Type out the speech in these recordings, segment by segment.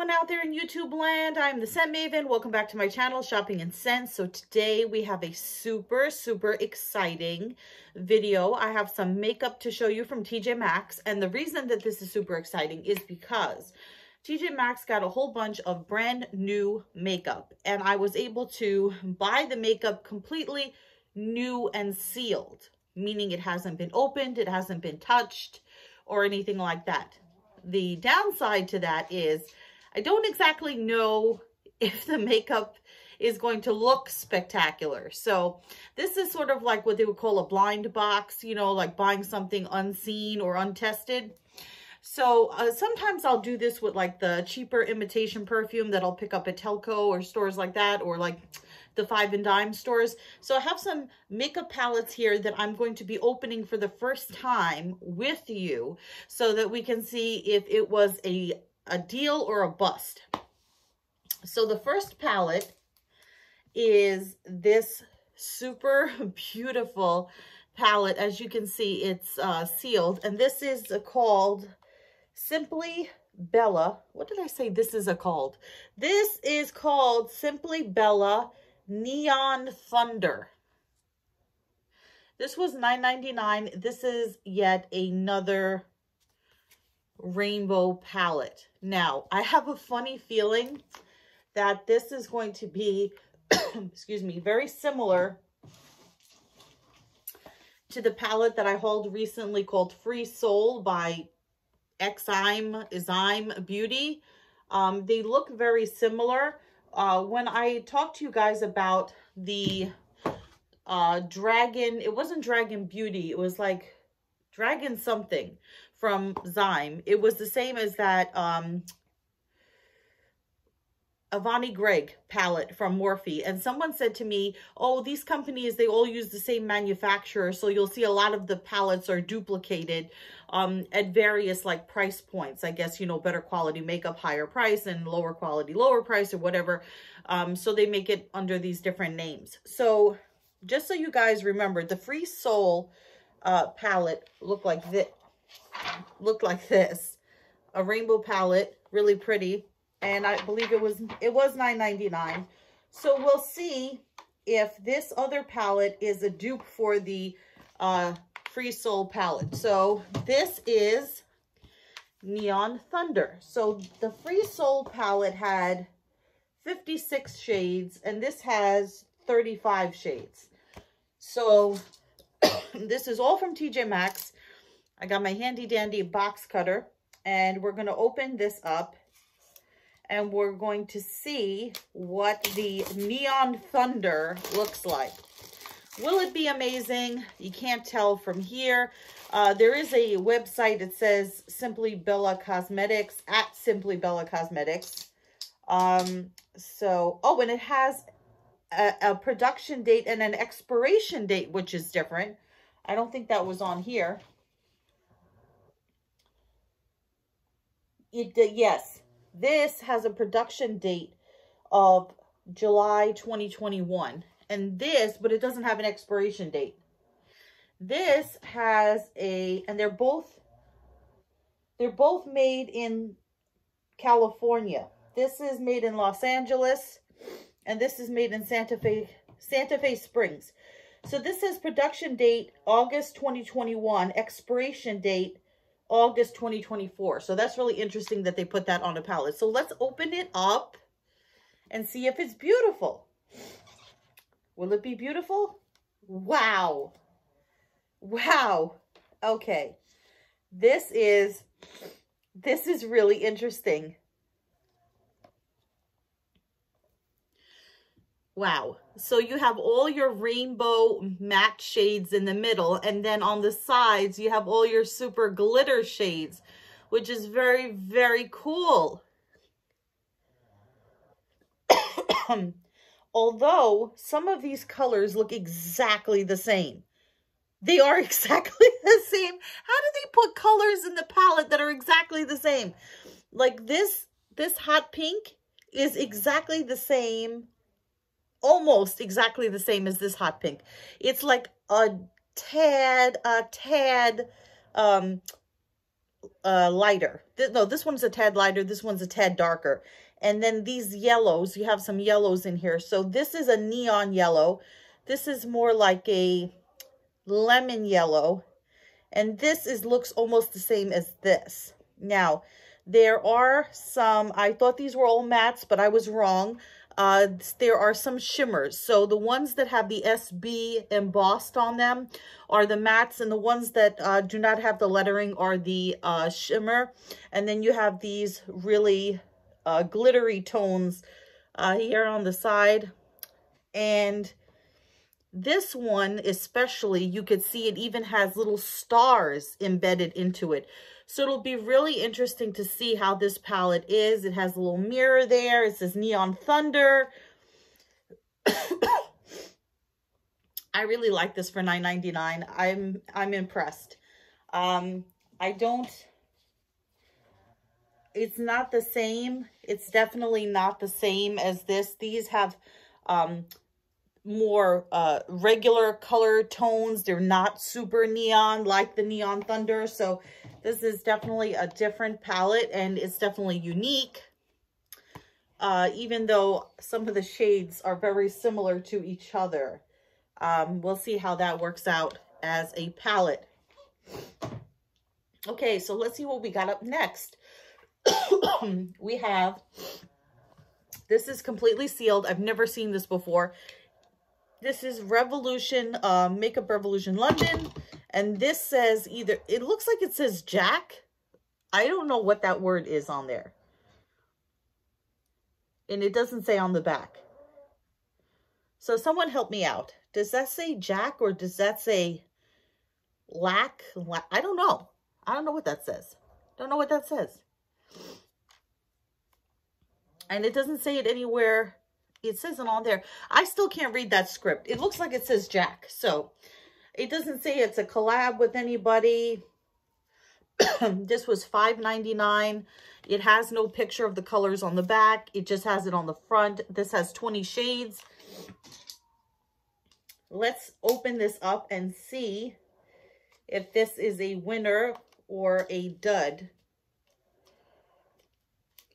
everyone out there in YouTube land. I'm the Scent Maven. Welcome back to my channel, Shopping in Scents. So today we have a super, super exciting video. I have some makeup to show you from TJ Maxx. And the reason that this is super exciting is because TJ Maxx got a whole bunch of brand new makeup. And I was able to buy the makeup completely new and sealed. Meaning it hasn't been opened, it hasn't been touched, or anything like that. The downside to that is I don't exactly know if the makeup is going to look spectacular. So this is sort of like what they would call a blind box, you know, like buying something unseen or untested. So uh, sometimes I'll do this with like the cheaper imitation perfume that I'll pick up at Telco or stores like that or like the five and dime stores. So I have some makeup palettes here that I'm going to be opening for the first time with you so that we can see if it was a, a deal or a bust. So the first palette is this super beautiful palette. As you can see, it's uh, sealed. And this is called Simply Bella. What did I say this is a called? This is called Simply Bella Neon Thunder. This was $9.99. This is yet another rainbow palette. Now, I have a funny feeling that this is going to be, excuse me, very similar to the palette that I hauled recently called Free Soul by Exime, Zyme Beauty. Um, they look very similar uh, when I talked to you guys about the uh, Dragon, it wasn't Dragon Beauty, it was like Dragon something from Zyme. It was the same as that um, Avani Gregg palette from Morphe. And someone said to me, oh, these companies, they all use the same manufacturer. So you'll see a lot of the palettes are duplicated um, at various like price points. I guess, you know, better quality makeup, higher price and lower quality, lower price or whatever. Um, so they make it under these different names. So just so you guys remember, the Free Soul uh, palette looked like this. Looked like this. A rainbow palette, really pretty and I believe it was it was $9.99. So we'll see if this other palette is a dupe for the uh, Free Soul palette. So this is Neon Thunder. So the Free Soul palette had 56 shades, and this has 35 shades. So this is all from TJ Maxx. I got my handy dandy box cutter, and we're going to open this up and we're going to see what the Neon Thunder looks like. Will it be amazing? You can't tell from here. Uh, there is a website that says Simply Bella Cosmetics, at Simply Bella Cosmetics. Um, so, oh, and it has a, a production date and an expiration date, which is different. I don't think that was on here. It, yes, this has a production date of July 2021. And this, but it doesn't have an expiration date. This has a, and they're both, they're both made in California. This is made in Los Angeles, and this is made in Santa Fe, Santa Fe Springs. So this says production date August 2021, expiration date August 2024. So that's really interesting that they put that on a palette. So let's open it up and see if it's beautiful. Will it be beautiful? Wow. Wow. Okay. This is, this is really interesting. Wow. So you have all your rainbow matte shades in the middle. And then on the sides, you have all your super glitter shades, which is very, very cool. Although some of these colors look exactly the same. They are exactly the same. How do they put colors in the palette that are exactly the same? Like this, this hot pink is exactly the same almost exactly the same as this hot pink. It's like a tad, a tad um, uh, lighter. No, this one's a tad lighter. This one's a tad darker. And then these yellows, you have some yellows in here. So this is a neon yellow. This is more like a lemon yellow. And this is looks almost the same as this. Now, there are some, I thought these were all mattes, but I was wrong. Uh, there are some shimmers. So the ones that have the SB embossed on them are the mattes and the ones that uh, do not have the lettering are the uh, shimmer. And then you have these really uh, glittery tones uh, here on the side. And this one especially, you could see it even has little stars embedded into it. So it'll be really interesting to see how this palette is. It has a little mirror there. It says Neon Thunder. I really like this for $9.99. I'm I'm impressed. Um, I don't it's not the same. It's definitely not the same as this. These have um more uh, regular color tones. They're not super neon like the Neon Thunder. So this is definitely a different palette and it's definitely unique. Uh, even though some of the shades are very similar to each other. Um, we'll see how that works out as a palette. Okay, so let's see what we got up next. we have, this is completely sealed. I've never seen this before. This is Revolution, uh, Makeup Revolution London. And this says either, it looks like it says Jack. I don't know what that word is on there. And it doesn't say on the back. So someone help me out. Does that say Jack or does that say lack? I don't know. I don't know what that says. Don't know what that says. And it doesn't say it anywhere it says it on there. I still can't read that script. It looks like it says Jack. So it doesn't say it's a collab with anybody. this was $5.99. It has no picture of the colors on the back. It just has it on the front. This has 20 shades. Let's open this up and see if this is a winner or a dud.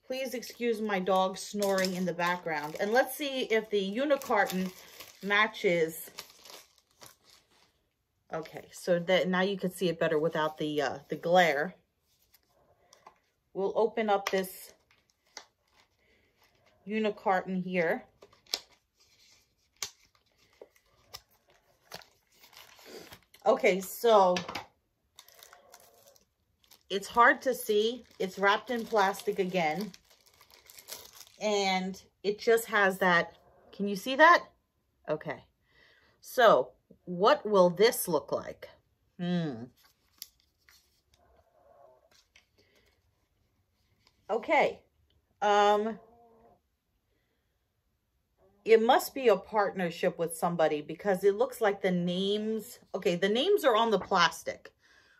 Please excuse my dog snoring in the background. And let's see if the unicarton matches. Okay, so that now you can see it better without the uh, the glare. We'll open up this unicarton here. Okay, so it's hard to see. It's wrapped in plastic again. And it just has that. Can you see that? Okay. So what will this look like? Hmm. Okay. Um, it must be a partnership with somebody because it looks like the names, okay, the names are on the plastic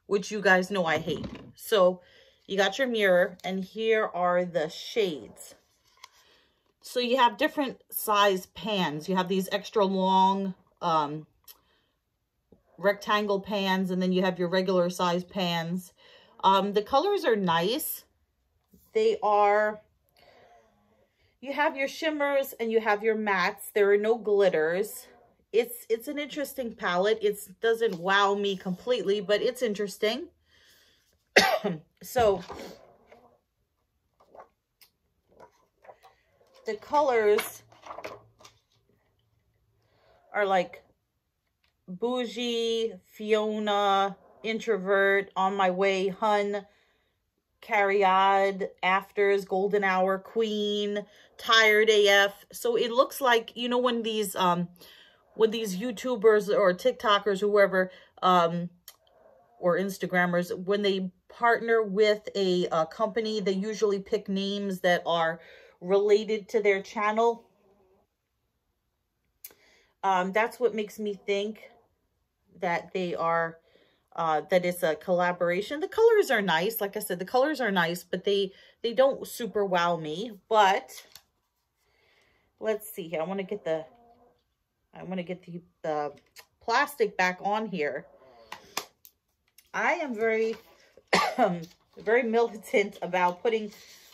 which you guys know I hate. So you got your mirror and here are the shades. So you have different size pans. You have these extra long um, rectangle pans and then you have your regular size pans. Um, the colors are nice. They are, you have your shimmers and you have your mattes. There are no glitters it's it's an interesting palette. It doesn't wow me completely, but it's interesting. so the colors are like bougie, Fiona, introvert, on my way, hun, Cariad, afters, golden hour, queen, tired AF. So it looks like, you know, when these um when these YouTubers or TikTokers, whoever, um, or Instagrammers, when they partner with a, a company, they usually pick names that are related to their channel. Um, that's what makes me think that they are, uh, that it's a collaboration. The colors are nice. Like I said, the colors are nice, but they, they don't super wow me. But let's see here. I want to get the I'm going to get the, the plastic back on here. I am very very militant about putting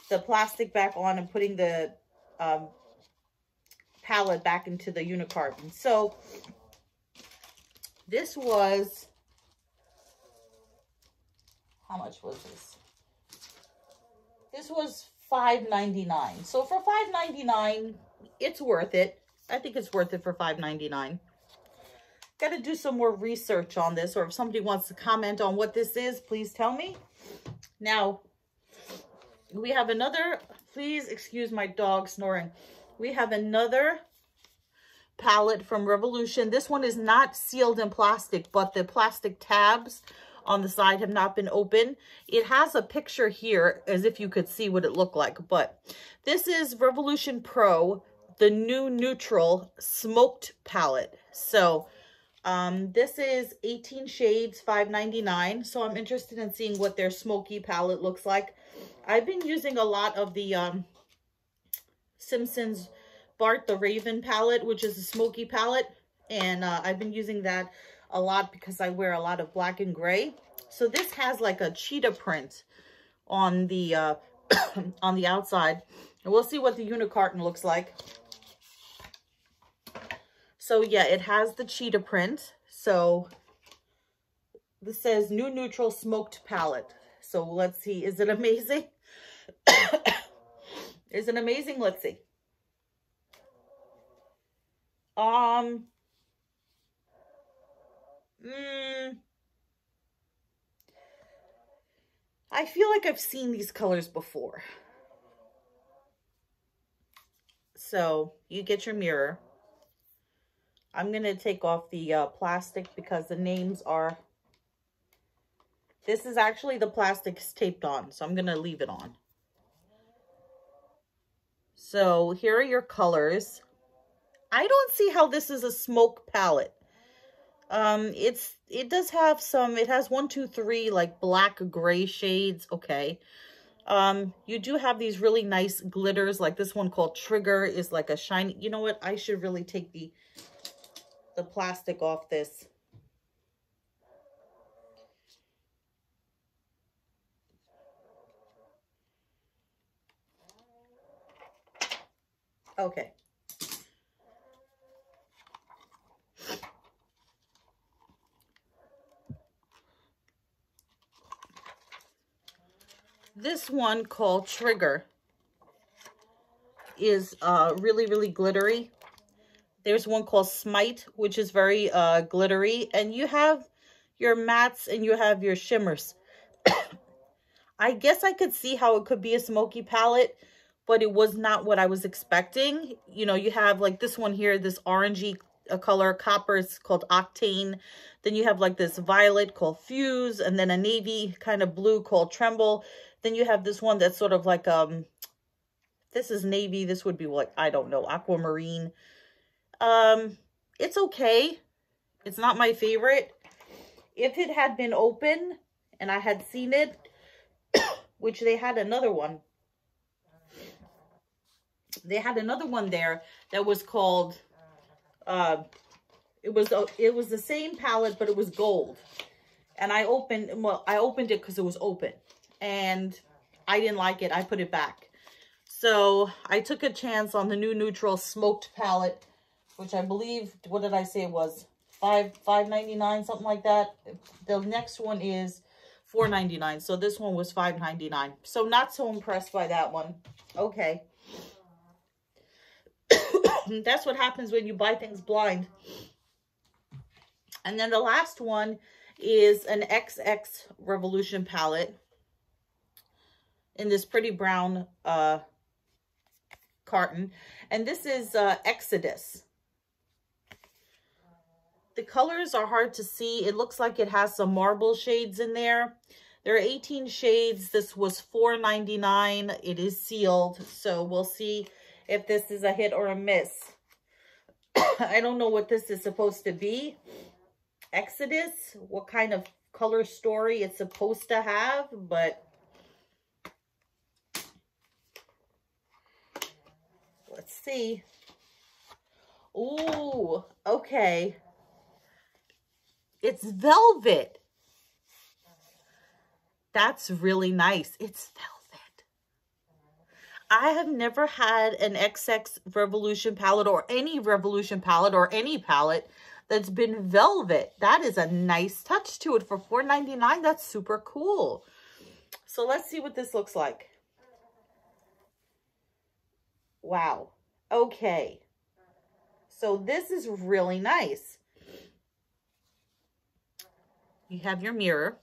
the plastic back on and putting the um, palette back into the unicarton. So this was, how much was this? This was $5.99. So for $5.99, it's worth it. I think it's worth it for $5.99. Got to do some more research on this, or if somebody wants to comment on what this is, please tell me. Now, we have another, please excuse my dog snoring. We have another palette from Revolution. This one is not sealed in plastic, but the plastic tabs on the side have not been open. It has a picture here as if you could see what it looked like, but this is Revolution Pro, the new neutral smoked palette. So um, this is 18 shades, 5.99. So I'm interested in seeing what their smoky palette looks like. I've been using a lot of the um, Simpsons Bart the Raven palette, which is a smoky palette. And uh, I've been using that a lot because I wear a lot of black and gray. So this has like a cheetah print on the uh, on the outside. And we'll see what the unicarton looks like. So yeah, it has the cheetah print. So this says new neutral smoked palette. So let's see, is it amazing? is it amazing? Let's see. Um, mm, I feel like I've seen these colors before. So you get your mirror. I'm going to take off the uh, plastic because the names are... This is actually the plastic's taped on, so I'm going to leave it on. So here are your colors. I don't see how this is a smoke palette. Um, it's, it does have some, it has one, two, three, like black gray shades. Okay. Um, you do have these really nice glitters, like this one called Trigger is like a shiny, you know what? I should really take the the plastic off this. Okay. This one called Trigger is uh, really, really glittery. There's one called Smite, which is very uh, glittery. And you have your mattes and you have your shimmers. I guess I could see how it could be a smoky palette, but it was not what I was expecting. You know, you have like this one here, this orangey uh, color, copper, it's called Octane. Then you have like this violet called Fuse, and then a navy kind of blue called Tremble. Then you have this one that's sort of like, um, this is navy. This would be like, I don't know, aquamarine. Um, it's okay. It's not my favorite. If it had been open and I had seen it, which they had another one. They had another one there that was called, uh, it was, uh, it was the same palette, but it was gold. And I opened, well, I opened it because it was open. And I didn't like it. I put it back. So I took a chance on the new neutral smoked palette which I believe, what did I say it was? Five five ninety nine, something like that. The next one is four ninety nine. So this one was five ninety nine. So not so impressed by that one. Okay. That's what happens when you buy things blind. And then the last one is an XX Revolution palette in this pretty brown uh, carton. And this is uh, Exodus. The colors are hard to see. It looks like it has some marble shades in there. There are 18 shades. This was $4.99. It is sealed. So we'll see if this is a hit or a miss. I don't know what this is supposed to be. Exodus, what kind of color story it's supposed to have, but let's see. Ooh, okay. It's velvet. That's really nice. It's velvet. I have never had an XX Revolution palette or any Revolution palette or any palette that's been velvet. That is a nice touch to it for $4.99. That's super cool. So let's see what this looks like. Wow. Okay. So this is really nice. You have your mirror.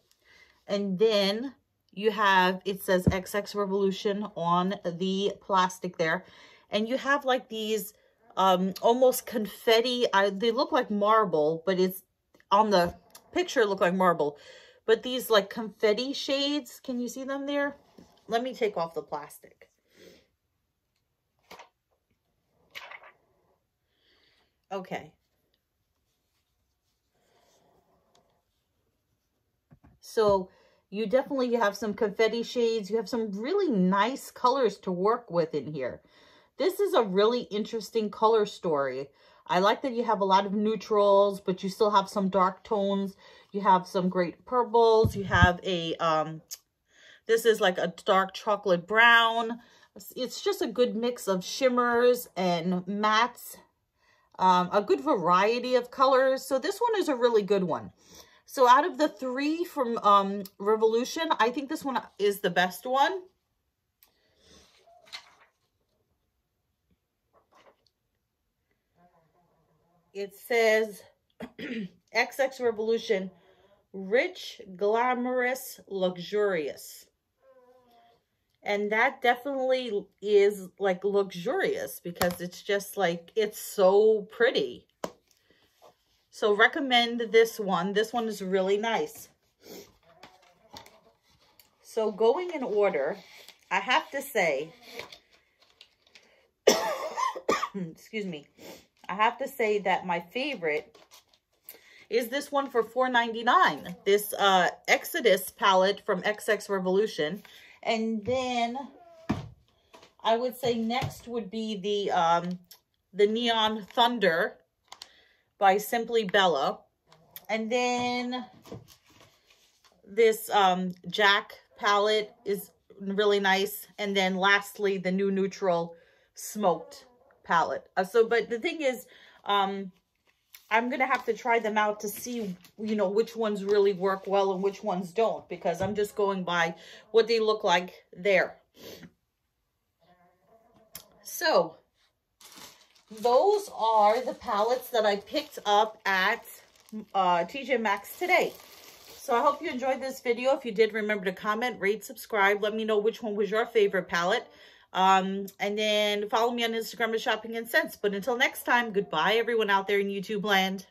And then you have, it says XX Revolution on the plastic there. And you have like these um, almost confetti. I, they look like marble, but it's on the picture look like marble. But these like confetti shades, can you see them there? Let me take off the plastic. Okay. So you definitely have some confetti shades. You have some really nice colors to work with in here. This is a really interesting color story. I like that you have a lot of neutrals, but you still have some dark tones. You have some great purples. You have a, um, this is like a dark chocolate brown. It's just a good mix of shimmers and mattes. Um, a good variety of colors. So this one is a really good one. So out of the three from um, Revolution, I think this one is the best one. it says XX Revolution, rich, glamorous, luxurious. And that definitely is like luxurious because it's just like, it's so pretty. So recommend this one. This one is really nice. So going in order, I have to say, excuse me, I have to say that my favorite is this one for $4.99. This uh, Exodus palette from XX Revolution. And then I would say next would be the um, the Neon Thunder by Simply Bella. And then this um, Jack palette is really nice. And then lastly, the new neutral smoked palette. Uh, so, but the thing is, um, I'm going to have to try them out to see, you know, which ones really work well and which ones don't, because I'm just going by what they look like there. So, those are the palettes that I picked up at uh, TJ Maxx today. So I hope you enjoyed this video. If you did, remember to comment, rate, subscribe. Let me know which one was your favorite palette. Um, and then follow me on Instagram at Shopping and Scents. But until next time, goodbye everyone out there in YouTube land.